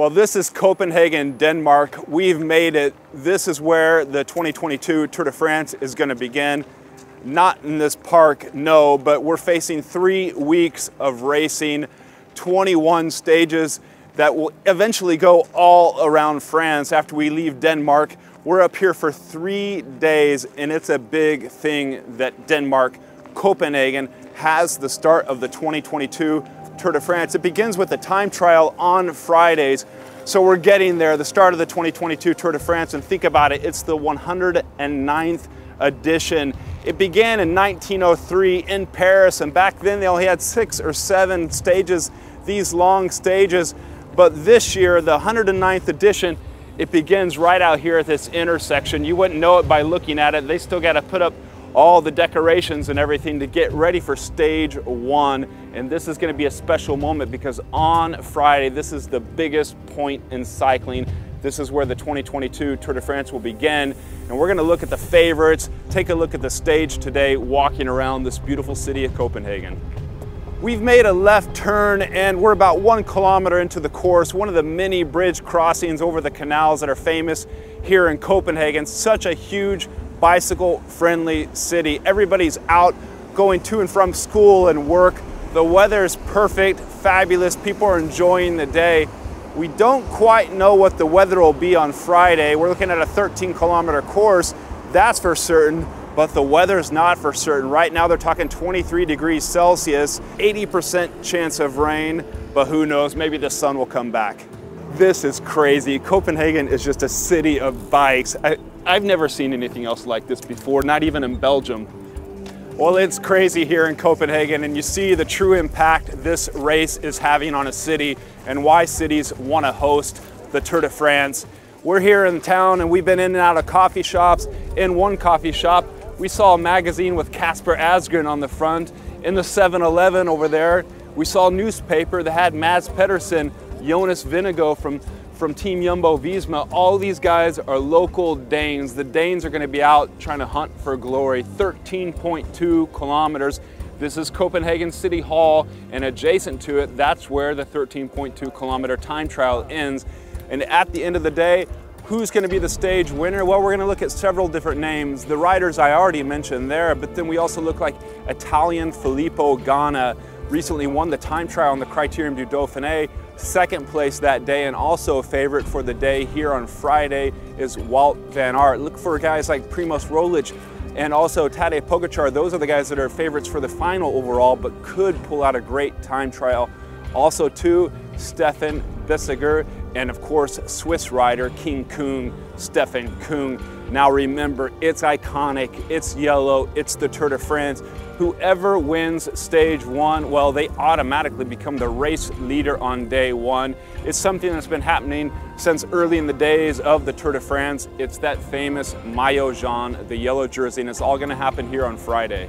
Well, this is Copenhagen, Denmark. We've made it. This is where the 2022 Tour de France is going to begin. Not in this park, no, but we're facing three weeks of racing, 21 stages that will eventually go all around France after we leave Denmark. We're up here for three days, and it's a big thing that Denmark, Copenhagen, has the start of the 2022 Tour de France. It begins with a time trial on Fridays. So we're getting there, the start of the 2022 Tour de France, and think about it, it's the 109th edition. It began in 1903 in Paris, and back then they only had six or seven stages, these long stages. But this year, the 109th edition, it begins right out here at this intersection. You wouldn't know it by looking at it. They still got to put up all the decorations and everything to get ready for stage one. And this is gonna be a special moment because on Friday, this is the biggest point in cycling. This is where the 2022 Tour de France will begin. And we're gonna look at the favorites, take a look at the stage today, walking around this beautiful city of Copenhagen. We've made a left turn and we're about one kilometer into the course, one of the many bridge crossings over the canals that are famous here in Copenhagen. Such a huge bicycle friendly city. Everybody's out going to and from school and work. The weather is perfect, fabulous. People are enjoying the day. We don't quite know what the weather will be on Friday. We're looking at a 13 kilometer course, that's for certain, but the weather's not for certain. Right now they're talking 23 degrees Celsius, 80% chance of rain, but who knows, maybe the sun will come back. This is crazy. Copenhagen is just a city of bikes. I, I've never seen anything else like this before, not even in Belgium. Well, it's crazy here in Copenhagen, and you see the true impact this race is having on a city and why cities want to host the Tour de France. We're here in town and we've been in and out of coffee shops. In one coffee shop, we saw a magazine with Casper Asgreen on the front. In the 7-Eleven over there, we saw a newspaper that had Mads Pedersen, Jonas Vingegaard from from Team Jumbo Visma. All these guys are local Danes. The Danes are going to be out trying to hunt for glory. 13.2 kilometers. This is Copenhagen City Hall, and adjacent to it, that's where the 13.2 kilometer time trial ends. And at the end of the day, who's going to be the stage winner? Well, we're going to look at several different names. The riders I already mentioned there, but then we also look like Italian Filippo Ganna recently won the time trial on the Criterium du Dauphiné second place that day and also a favorite for the day here on Friday is Wout van Aert. Look for guys like Primoz Roglic and also Tadej Pogacar. Those are the guys that are favorites for the final overall but could pull out a great time trial. Also too, Stefan Bissegger and of course Swiss rider King Kung, Stefan Kung. Now remember, it's iconic, it's yellow, it's the Tour de France. Whoever wins stage one, well, they automatically become the race leader on day one. It's something that's been happening since early in the days of the Tour de France. It's that famous Maillot Jaune, the yellow jersey, and it's all gonna happen here on Friday.